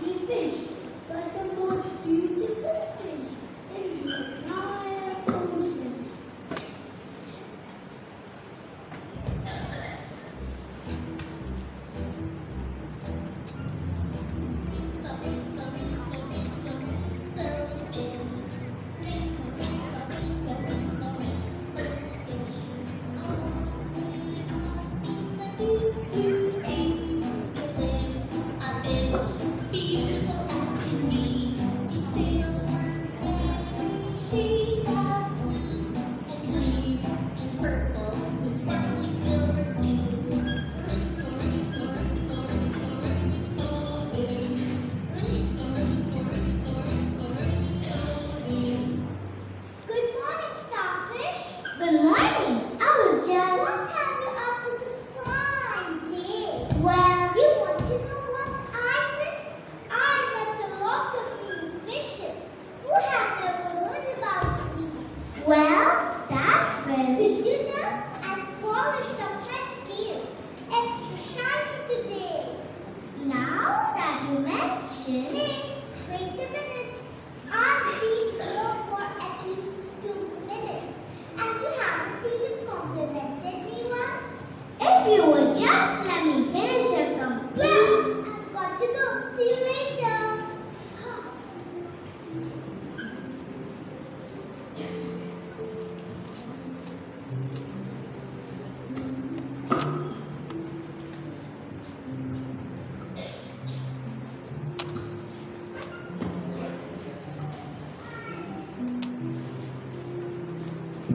deepest, but the most beautiful 实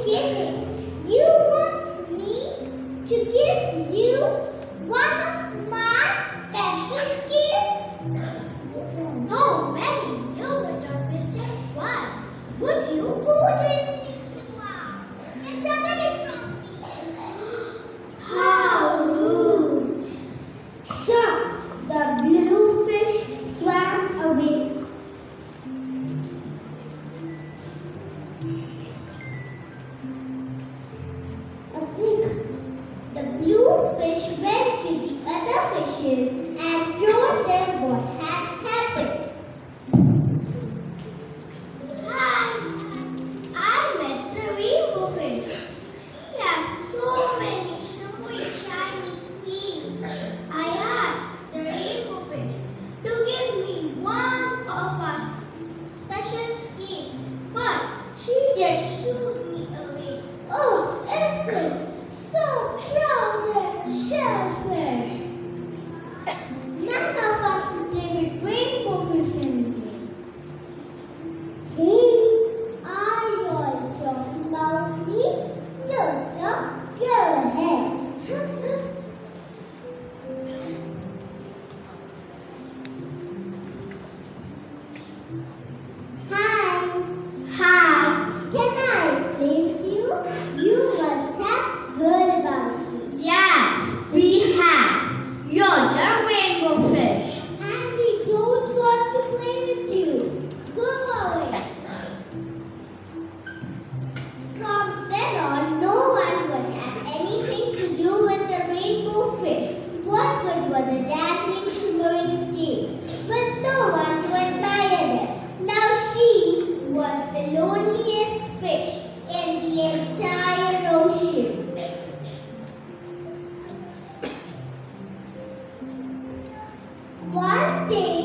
Kiki. and join them what? One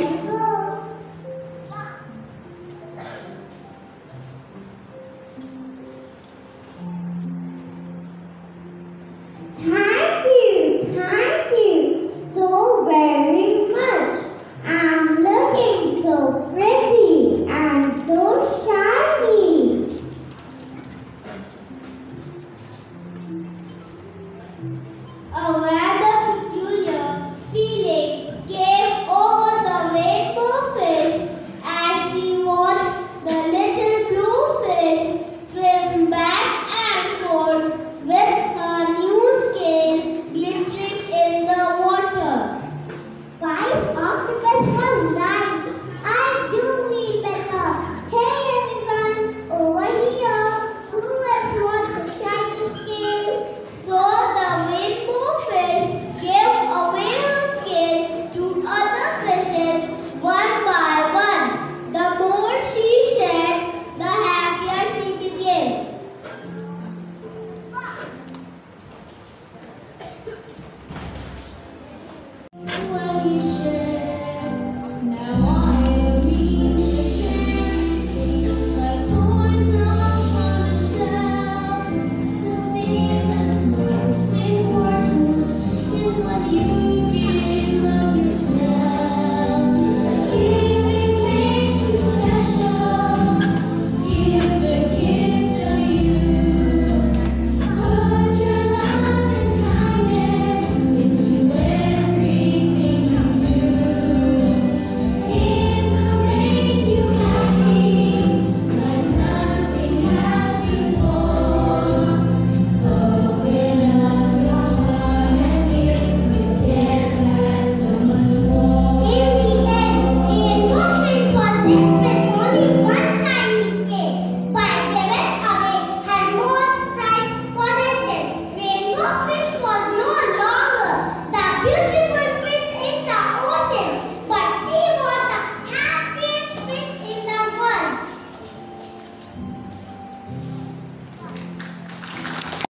Itu. Share